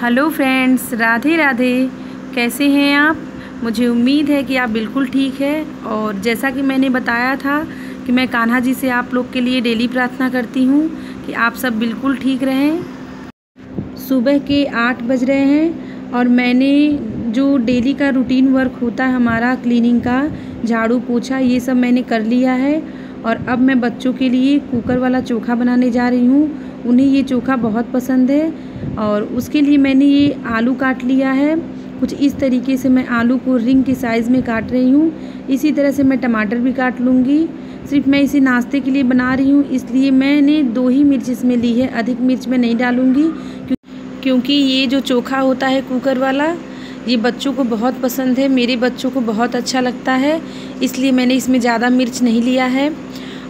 Hello friends, Radhe Radhe. कैसे हैं आप? मुझे उम्मीद है कि आप बिल्कुल ठीक है। और जैसा कि मैंने बताया था कि मैं कान्हा जी से आप लोग के लिए डेली प्रार्थना करती हूँ कि आप सब बिल्कुल ठीक रहें। सुबह के आठ बज रहे हैं और मैंने जो डेली का रूटीन वर्क होता है हमारा, क्लीनिंग का, झाड़ू पोछा, ये सब मैंने कर लिया है। और अब मैं बच्चों के लिए कुकर वाला चोखा बनाने जा रही हूँ। उन्हें ये चोखा बहुत पसंद है। और उसके लिए मैंने ये आलू काट लिया है। कुछ इस तरीके से मैं आलू को रिंग के साइज़ में काट रही हूँ। इसी तरह से मैं टमाटर भी काट लूँगी। सिर्फ़ मैं इसे नाश्ते के लिए बना रही हूँ, इसलिए मैंने दो ही मिर्च इसमें ली है। अधिक मिर्च मैं नहीं डालूँगी क्योंकि ये जो चोखा होता है कुकर वाला, ये बच्चों को बहुत पसंद है। मेरे बच्चों को बहुत अच्छा लगता है, इसलिए मैंने इसमें ज़्यादा मिर्च नहीं लिया है।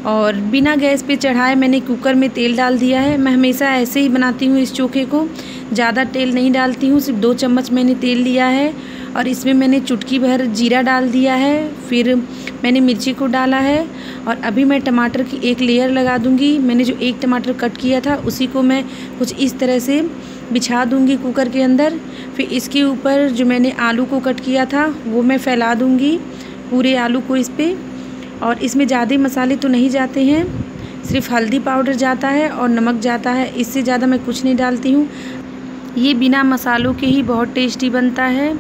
और बिना गैस पे चढ़ाए मैंने कुकर में तेल डाल दिया है। मैं हमेशा ऐसे ही बनाती हूँ इस चोखे को। ज़्यादा तेल नहीं डालती हूँ, सिर्फ़ दो चम्मच मैंने तेल लिया है और इसमें मैंने चुटकी भर जीरा डाल दिया है। फिर मैंने मिर्ची को डाला है और अभी मैं टमाटर की एक लेयर लगा दूँगी। मैंने जो एक टमाटर कट किया था, उसी को मैं कुछ इस तरह से बिछा दूँगी कुकर के अंदर। फिर इसके ऊपर जो मैंने आलू को कट किया था, वो मैं फैला दूँगी पूरे आलू को इस पर और इसमें ज़्यादा मसाले तो नहीं जाते हैं, सिर्फ़ हल्दी पाउडर जाता है और नमक जाता है, इससे ज़्यादा मैं कुछ नहीं डालती हूँ। ये बिना मसालों के ही बहुत टेस्टी बनता है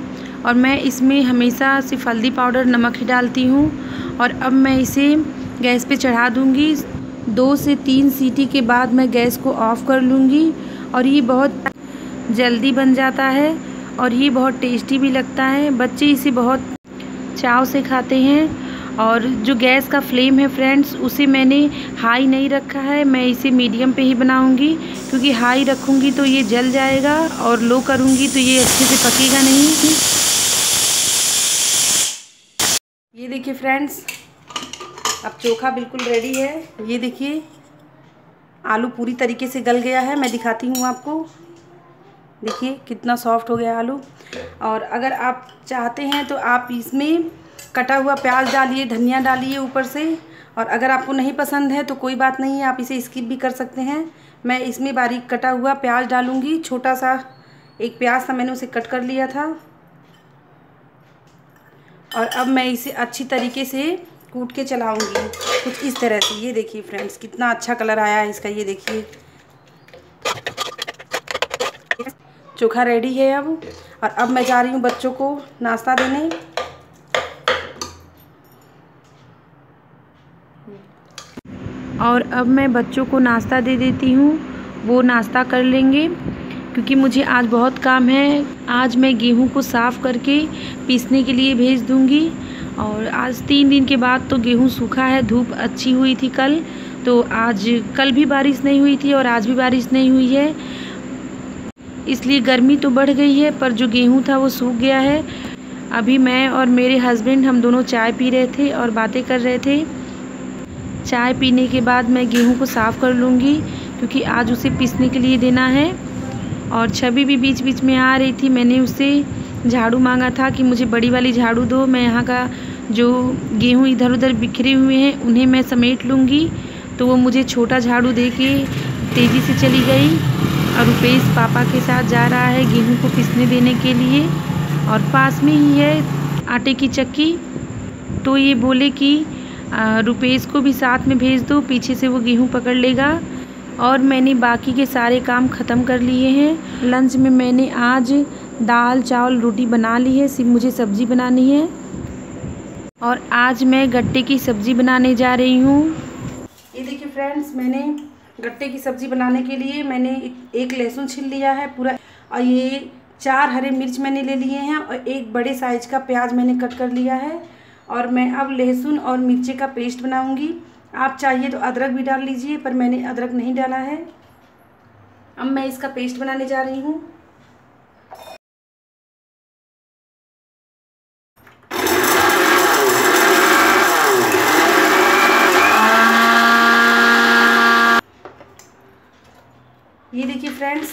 और मैं इसमें हमेशा सिर्फ़ हल्दी पाउडर, नमक ही डालती हूँ और अब मैं इसे गैस पे चढ़ा दूँगी। दो से तीन सीटी के बाद मैं गैस को ऑफ़ कर लूँगी और ये बहुत जल्दी बन जाता है और ये बहुत टेस्टी भी लगता है। बच्चे इसे बहुत चाव से खाते हैं और जो गैस का फ्लेम है फ्रेंड्स, उसे मैंने हाई नहीं रखा है, मैं इसे मीडियम पे ही बनाऊँगी। क्योंकि हाई रखूँगी तो ये जल जाएगा और लो करूँगी तो ये अच्छे से पकेगा नहीं। ये देखिए फ्रेंड्स, अब चोखा बिल्कुल रेडी है। ये देखिए, आलू पूरी तरीके से गल गया है, मैं दिखाती हूँ आपको। देखिए कितना सॉफ्ट हो गया आलू। और अगर आप चाहते हैं तो आप इसमें कटा हुआ प्याज डालिए, धनिया डालिए ऊपर से। और अगर आपको नहीं पसंद है तो कोई बात नहीं है आप इसे स्किप भी कर सकते हैं। मैं इसमें बारीक कटा हुआ प्याज डालूँगी। छोटा सा एक प्याज था, मैंने उसे कट कर लिया था। और अब मैं इसे अच्छी तरीके से कूट के चलाऊँगी। कुछ इस तरह से, ये देखिए फ्रेंड्स कितना अच्छा कलर आया है इसका, ये देखिए। चोखा रेडी है अब। और अब मैं जा रही हूँ बच्चों को नाश्ता देने। और अब मैं बच्चों को नाश्ता दे देती हूँ। वो नाश्ता कर लेंगे, क्योंकि मुझे आज बहुत काम है। आज मैं गेहूँ को साफ़ करके पीसने के लिए भेज दूँगी। और आज तीन दिन के बाद तो गेहूँ सूखा है, धूप अच्छी हुई थी कल। तो आज, कल भी बारिश नहीं हुई थी और आज भी बारिश नहीं हुई है। इसलिए गर्मी तो बढ़ गई है, पर जो गेहूँ था वो सूख गया है। अभी मैं और मेरे हस्बैंड हम दोनों चाय पी रहे थे और बातें कर रहे थे। चाय पीने के बाद मैं गेहूँ को साफ़ कर लूँगी, क्योंकि आज उसे पीसने के लिए देना है। और छवि भी बीच बीच में आ रही थी, मैंने उसे झाड़ू मांगा था कि मुझे बड़ी वाली झाड़ू दो। मैं यहाँ का जो गेहूँ इधर उधर बिखरे हुए हैं, उन्हें मैं समेट लूँगी। तो वो मुझे छोटा झाड़ू दे के तेज़ी से चली गई और रुपेश पापा के साथ जा रहा है गेहूँ को पीसने देने के लिए। और पास में ही है आटे की चक्की। तो ये बोले कि रुपेश को भी साथ में भेज दो, पीछे से वो गेहूँ पकड़ लेगा। और मैंने बाकी के सारे काम ख़त्म कर लिए हैं। लंच में मैंने आज दाल, चावल, रोटी बना ली है, सिर्फ़ मुझे सब्ज़ी बनानी है। और आज मैं गट्टे की सब्ज़ी बनाने जा रही हूँ। ये देखिए फ्रेंड्स मैंने गट्टे की सब्ज़ी बनाने के लिए मैंने एक लहसुन छिल लिया है पूरा। और ये चार हरे मिर्च मैंने ले लिए हैं और एक बड़े साइज़ का प्याज मैंने कट कर लिया है। और मैं अब लहसुन और मिर्ची का पेस्ट बनाऊँगी। आप चाहिए तो अदरक भी डाल लीजिए, पर मैंने अदरक नहीं डाला है। अब मैं इसका पेस्ट बनाने जा रही हूँ। ये देखिए फ्रेंड्स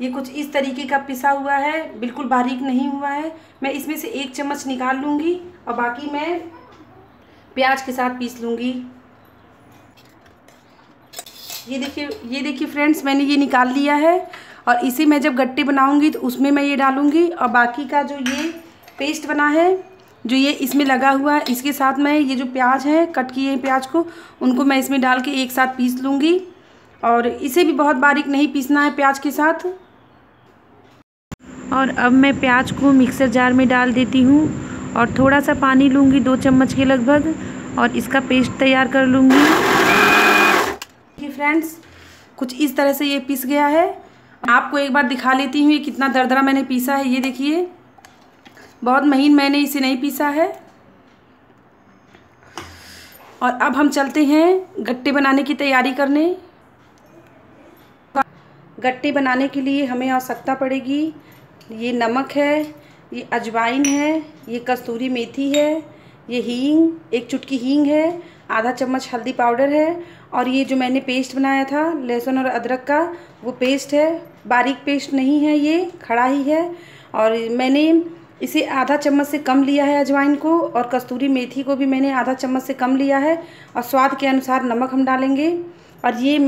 ये कुछ इस तरीके का पिसा हुआ है, बिल्कुल बारीक नहीं हुआ है। मैं इसमें से एक चम्मच निकाल लूँगी और बाकी मैं प्याज के साथ पीस लूँगी। ये देखिए ये देखिए फ्रेंड्स, मैंने ये निकाल लिया है और इसे मैं जब गट्टे बनाऊँगी तो उसमें मैं ये डालूँगी और बाकी का जो ये पेस्ट बना है, जो ये इसमें लगा हुआ है, इसके साथ मैं ये जो प्याज है, कट किए हैं प्याज को, उनको मैं इसमें डाल के एक साथ पीस लूँगी। और इसे भी बहुत बारीक नहीं पीसना है प्याज के साथ। और अब मैं प्याज को मिक्सर जार में डाल देती हूँ और थोड़ा सा पानी लूँगी दो चम्मच के लगभग और इसका पेस्ट तैयार कर लूँगी। देखिए फ्रेंड्स, कुछ इस तरह से ये पीस गया है। आपको एक बार दिखा लेती हूँ ये कितना दरदरा मैंने पीसा है। ये देखिए, बहुत महीन मैंने इसे नहीं पीसा है। और अब हम चलते हैं गट्टे बनाने की तैयारी करने। गट्टे बनाने के लिए हमें आवश्यकता पड़ेगी ये नमक है, ये अजवाइन है, ये कस्तूरी मेथी है, ये हींग, एक चुटकी हींग है, आधा चम्मच हल्दी पाउडर है और ये जो मैंने पेस्ट बनाया था, लहसुन और अदरक का, वो पेस्ट है। बारीक पेस्ट नहीं है ये, खड़ा ही है और मैंने इसे आधा चम्मच से कम लिया है अजवाइन को और कस्तूरी मेथी को भी मैंने आधा चम्मच से कम लिया है और स्वाद के अनुसार नमक हम डालेंगे। और ये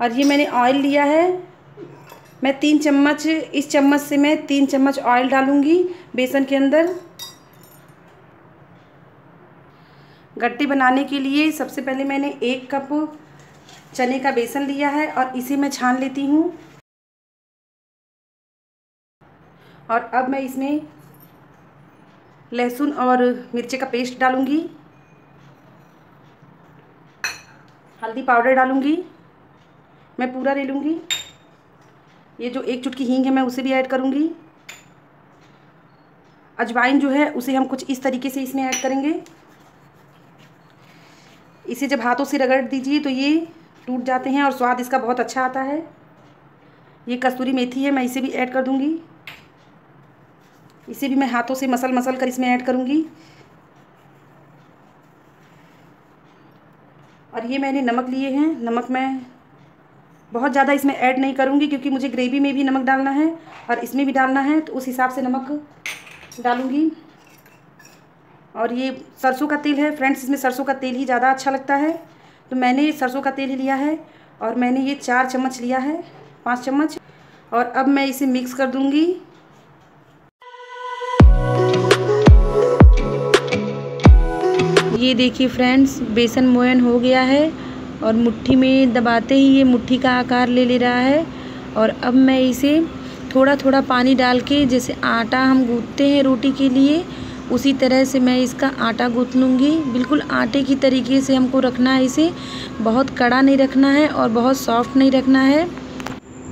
और ये मैंने ऑयल लिया है। मैं तीन चम्मच, इस चम्मच से मैं तीन चम्मच ऑयल डालूँगी बेसन के अंदर। गट्टी बनाने के लिए सबसे पहले मैंने एक कप चने का बेसन लिया है और इसे मैं छान लेती हूँ। और अब मैं इसमें लहसुन और मिर्ची का पेस्ट डालूँगी। हल्दी पाउडर डालूँगी। मैं पूरा ले लूँगी। ये जो एक चुटकी हींग है, मैं उसे भी ऐड करूँगी। अजवाइन जो है, उसे हम कुछ इस तरीके से इसमें ऐड करेंगे। इसे जब हाथों से रगड़ दीजिए तो ये टूट जाते हैं और स्वाद इसका बहुत अच्छा आता है। ये कस्तूरी मेथी है, मैं इसे भी ऐड कर दूँगी। इसे भी मैं हाथों से मसल मसल कर इसमें ऐड करूँगी। और ये मैंने नमक लिए हैं। नमक मैं बहुत ज़्यादा इसमें ऐड नहीं करूँगी क्योंकि मुझे ग्रेवी में भी नमक डालना है और इसमें भी डालना है तो उस हिसाब से नमक डालूँगी। और ये सरसों का तेल है फ्रेंड्स इसमें सरसों का तेल ही ज़्यादा अच्छा लगता है। तो मैंने सरसों का तेल ही लिया है और मैंने ये चार चम्मच लिया है, पाँच चम्मच। और अब मैं इसे मिक्स कर दूँगी। ये देखिए फ्रेंड्स बेसन मोयन हो गया है। और मुट्ठी में दबाते ही ये मुट्ठी का आकार ले ले रहा है। और अब मैं इसे थोड़ा थोड़ा पानी डाल के, जैसे आटा हम गूँथते हैं रोटी के लिए, उसी तरह से मैं इसका आटा गूँथ लूँगी। बिल्कुल आटे की तरीके से हमको रखना है इसे। बहुत कड़ा नहीं रखना है और बहुत सॉफ्ट नहीं रखना है।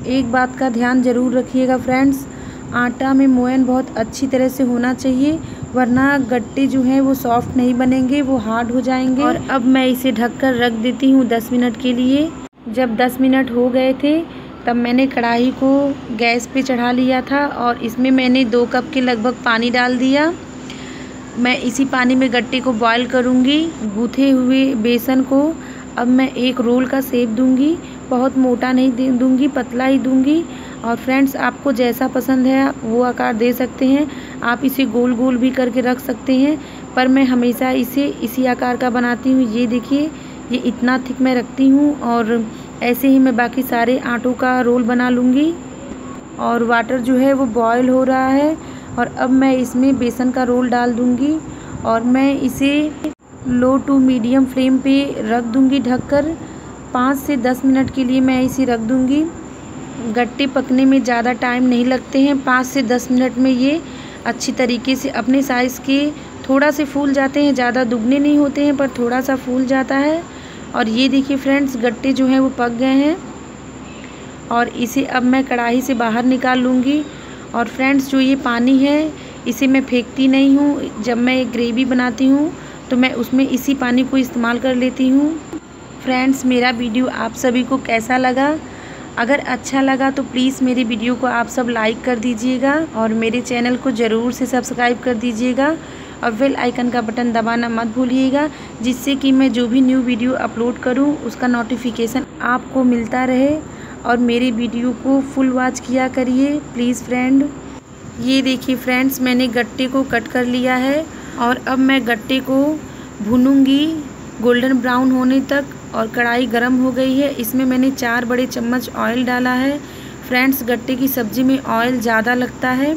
एक बात का ध्यान ज़रूर रखिएगा फ्रेंड्स, आटा में मोयन बहुत अच्छी तरह से होना चाहिए। वरना गट्टे जो हैं वो सॉफ्ट नहीं बनेंगे, वो हार्ड हो जाएँगे। और अब मैं इसे ढककर रख देती हूँ दस मिनट के लिए। जब दस मिनट हो गए थे, तब मैंने कढ़ाई को गैस पे चढ़ा लिया था और इसमें मैंने दो कप के लगभग पानी डाल दिया। मैं इसी पानी में गट्टे को बॉईल करूँगी, गूथे हुए बेसन को। अब मैं एक रोल का सेप दूँगी, बहुत मोटा नहीं दूँगी, पतला ही दूँगी। और फ्रेंड्स आपको जैसा पसंद है, वो आकार दे सकते हैं। आप इसे गोल गोल भी करके रख सकते हैं, पर मैं हमेशा इसे इसी आकार का बनाती हूँ। ये देखिए, ये इतना थिक मैं रखती हूँ और ऐसे ही मैं बाकी सारे आटों का रोल बना लूँगी। और वाटर जो है, वो बॉयल हो रहा है और अब मैं इसमें बेसन का रोल डाल दूँगी और मैं इसे लो टू मीडियम फ्लेम पे रख दूँगी ढककर। पाँच से दस मिनट के लिए मैं इसे रख दूँगी। गट्टे पकने में ज़्यादा टाइम नहीं लगते हैं। पाँच से दस मिनट में ये अच्छी तरीके से अपने साइज़ के थोड़ा से फूल जाते हैं। ज़्यादा दुगने नहीं होते हैं, पर थोड़ा सा फूल जाता है। और ये देखिए फ्रेंड्स, गट्टे जो हैं वो पक गए हैं। और इसे अब मैं कढ़ाई से बाहर निकाल लूँगी। और फ्रेंड्स, जो ये पानी है, इसे मैं फेंकती नहीं हूँ। जब मैं ग्रेवी बनाती हूँ तो मैं उसमें इसी पानी को इस्तेमाल कर लेती हूँ। फ्रेंड्स, मेरा वीडियो आप सभी को कैसा लगा? अगर अच्छा लगा तो प्लीज़ मेरे वीडियो को आप सब लाइक कर दीजिएगा और मेरे चैनल को ज़रूर से सब्सक्राइब कर दीजिएगा और बेल आइकन का बटन दबाना मत भूलिएगा, जिससे कि मैं जो भी न्यू वीडियो अपलोड करूँ, उसका नोटिफिकेशन आपको मिलता रहे। और मेरी वीडियो को फुल वॉच किया करिए प्लीज़ फ्रेंड ये देखिए फ्रेंड्स मैंने गट्टे को कट कर लिया है और अब मैं गट्टे को भूनूँगी। गोल्डन ब्राउन होने तक और कढ़ाई गर्म हो गई है। इसमें मैंने चार बड़े चम्मच ऑयल डाला है। फ्रेंड्स, गट्टे की सब्ज़ी में ऑयल ज़्यादा लगता है।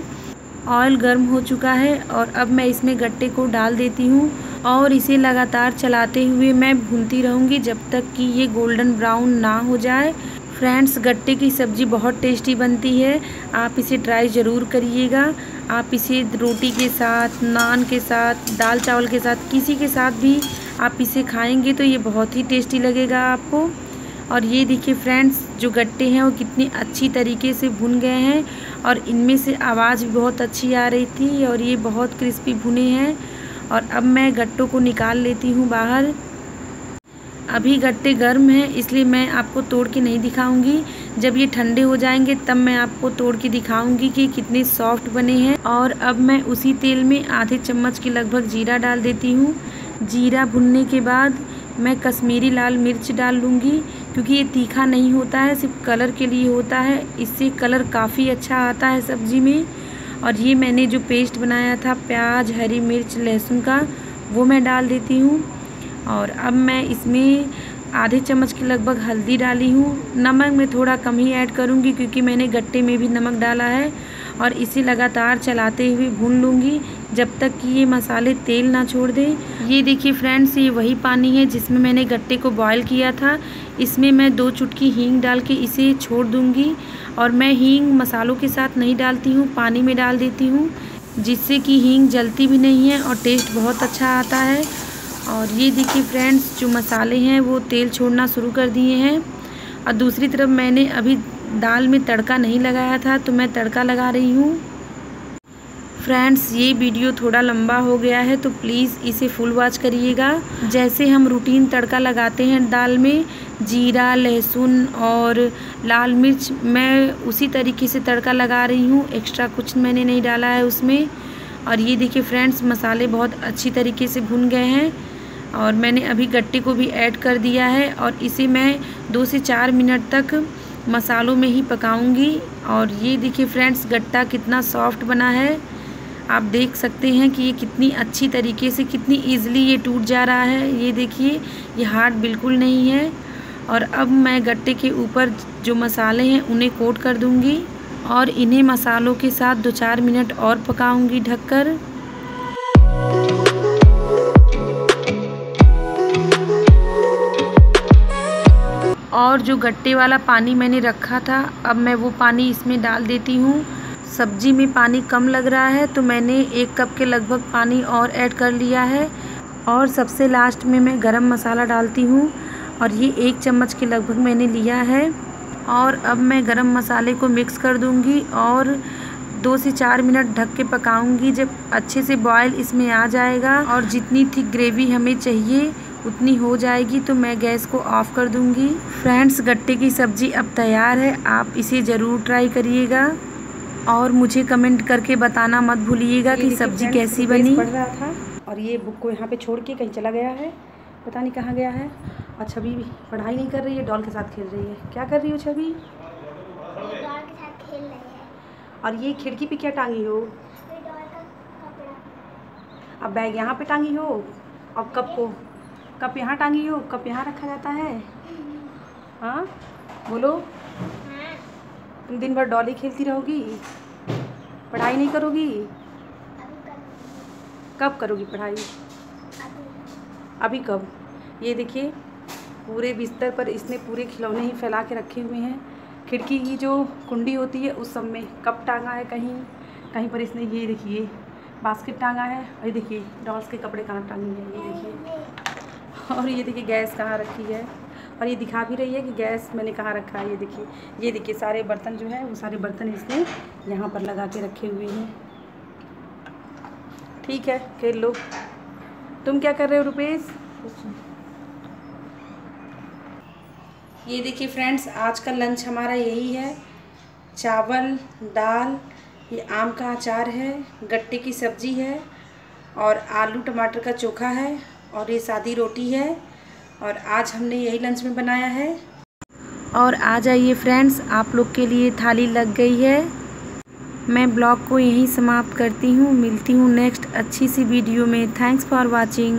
ऑयल गर्म हो चुका है और अब मैं इसमें गट्टे को डाल देती हूँ और इसे लगातार चलाते हुए मैं भूनती रहूँगी जब तक कि ये गोल्डन ब्राउन ना हो जाए। फ्रेंड्स, गट्टे की सब्ज़ी बहुत टेस्टी बनती है। आप इसे ट्राई ज़रूर करिएगा। आप इसे रोटी के साथ, नान के साथ, दाल चावल के साथ, किसी के साथ भी आप इसे खाएँगे तो ये बहुत ही टेस्टी लगेगा आपको। और ये देखिए फ्रेंड्स, जो गट्टे हैं वो कितने अच्छी तरीके से भुन गए हैं और इनमें से आवाज़ भी बहुत अच्छी आ रही थी और ये बहुत क्रिस्पी भुने हैं। और अब मैं गट्टों को निकाल लेती हूँ बाहर। अभी गट्टे गर्म हैं, इसलिए मैं आपको तोड़ के नहीं दिखाऊँगी। जब ये ठंडे हो जाएँगे, तब मैं आपको तोड़ के दिखाऊँगी कि कितने सॉफ्ट बने हैं। और अब मैं उसी तेल में आधे चम्मच के लगभग जीरा डाल देती हूँ। जीरा भुनने के बाद मैं कश्मीरी लाल मिर्च डाल लूँगी, क्योंकि ये तीखा नहीं होता है, सिर्फ़ कलर के लिए होता है। इससे कलर काफ़ी अच्छा आता है सब्ज़ी में। और ये मैंने जो पेस्ट बनाया था, प्याज, हरी मिर्च, लहसुन का, वो मैं डाल देती हूँ। और अब मैं इसमें आधे चम्मच के लगभग हल्दी डाली हूँ। नमक मैं थोड़ा कम ही ऐड करूँगी क्योंकि मैंने गट्टे में भी नमक डाला है और इसे लगातार चलाते हुए भून लूँगी जब तक कि ये मसाले तेल ना छोड़ दें। ये देखिए फ्रेंड्स, ये वही पानी है जिसमें मैंने गट्टे को बॉईल किया था। इसमें मैं दो चुटकी हींग डाल के इसे छोड़ दूँगी और मैं हींग मसालों के साथ नहीं डालती हूँ, पानी में डाल देती हूँ, जिससे कि हींग जलती भी नहीं है और टेस्ट बहुत अच्छा आता है। और ये देखिए फ्रेंड्स जो मसाले हैं, वो तेल छोड़ना शुरू कर दिए हैं। और दूसरी तरफ़ मैंने अभी दाल में तड़का नहीं लगाया था तो मैं तड़का लगा रही हूँ। फ्रेंड्स ये वीडियो थोड़ा लंबा हो गया है तो प्लीज़ इसे फुल वॉच करिएगा। जैसे हम रूटीन तड़का लगाते हैं दाल में, जीरा, लहसुन और लाल मिर्च, मैं उसी तरीके से तड़का लगा रही हूँ एक्स्ट्रा कुछ मैंने नहीं डाला है उसमें। और ये देखिए फ्रेंड्स मसाले बहुत अच्छी तरीके से भुन गए हैं। और मैंने अभी गट्टे को भी ऐड कर दिया है और इसे मैं दो से चार मिनट तक मसालों में ही पकाऊँगी। और ये देखिए फ्रेंड्स, गट्टा कितना सॉफ्ट बना है। आप देख सकते हैं कि ये कितनी अच्छी तरीके से कितनी ईजिली ये टूट जा रहा है। ये देखिए, ये हार्ड बिल्कुल नहीं है। और अब मैं गट्टे के ऊपर जो मसाले हैं, उन्हें कोट कर दूँगी और इन्हें मसालों के साथ दो चार मिनट और पकाऊँगी ढककर। और जो गट्टे वाला पानी मैंने रखा था, अब मैं वो पानी इसमें डाल देती हूँ। सब्ज़ी में पानी कम लग रहा है तो मैंने एक कप के लगभग पानी और ऐड कर लिया है। और सबसे लास्ट में मैं गरम मसाला डालती हूँ, और ये एक चम्मच के लगभग मैंने लिया है। और अब मैं गरम मसाले को मिक्स कर दूँगी और दो से चार मिनट ढक के पकाऊँगी, जब अच्छे से बॉयल इसमें आ जाएगा। और जितनी थिक ग्रेवी हमें चाहिए उतनी हो जाएगी तो मैं गैस को ऑफ़ कर दूँगी। फ्रेंड्स गट्टे की सब्ज़ी अब तैयार है। आप इसे ज़रूर ट्राई करिएगा और मुझे कमेंट करके बताना मत भूलिएगा कि सब्ज़ी कैसी बनी। पढ़ रहा था और ये बुक को यहाँ पे छोड़ के कहीं चला गया है। पता नहीं कहाँ गया है। और छवि पढ़ाई नहीं कर रही है डॉल के साथ खेल रही है। क्या कर रही हो छवि? और ये खिड़की पे क्या टांगी हो? अब बैग यहाँ पे टांगी हो? और कब को? कप यहाँ टांगी हो, कप यहाँ रखा जाता है। हाँ? बोलो। तुम दिन भर डॉली खेलती रहोगी। पढ़ाई नहीं करोगी? कब करोगी पढ़ाई? अभी कब? ये देखिए, पूरे बिस्तर पर इसने पूरे खिलौने ही फैला के रखे हुए हैं। खिड़की की जो कुंडी होती है, उस सब में कप टांगा है कहीं। कहीं पर इसने ये देखिए, बास्केट टांगा है। और ये देखिए, डॉल्स के कपड़े कहाँ टांगी है, ये देखिए। और ये देखिए गैस कहाँ रखी है। और ये दिखा भी रही है कि गैस मैंने कहाँ रखा है, ये देखिए। ये देखिए सारे बर्तन जो है, वो सारे बर्तन इसने यहाँ पर लगा के रखे हुए हैं। ठीक है, खेल लो। तुम क्या कर रहे हो रुपेश? ये देखिए फ्रेंड्स, आज का लंच हमारा यही है। चावल, दाल, ये आम का अचार है, गट्टे की सब्ज़ी है, और आलू टमाटर का चोखा है। और ये सादी रोटी है और आज हमने यही लंच में बनाया है। और आ जाइए फ्रेंड्स आप लोग के लिए थाली लग गई है। मैं ब्लॉग को यहीं समाप्त करती हूँ। मिलती हूँ नेक्स्ट अच्छी सी वीडियो में। Thanks for watching